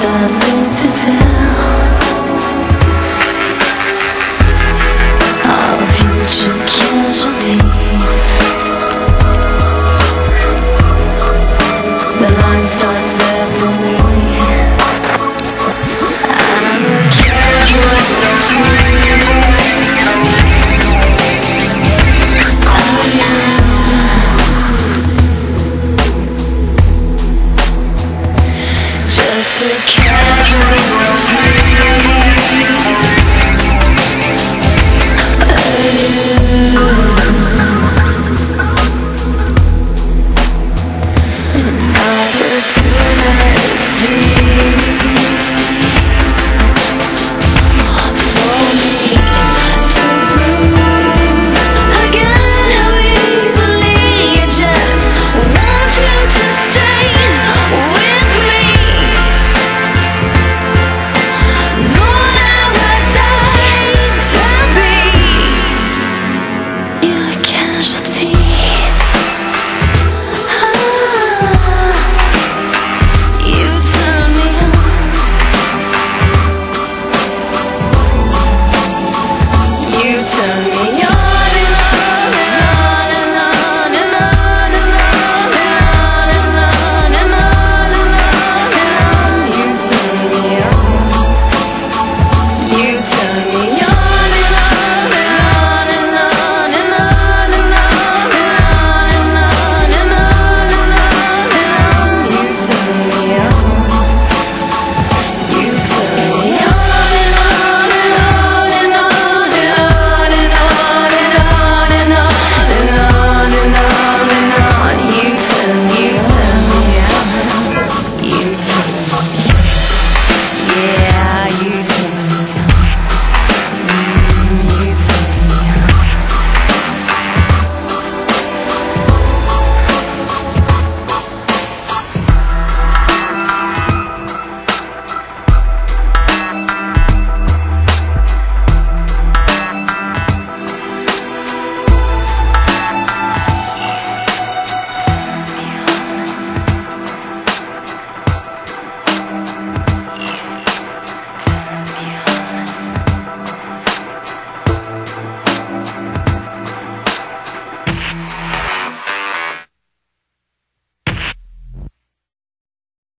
I need to tell. a casual routine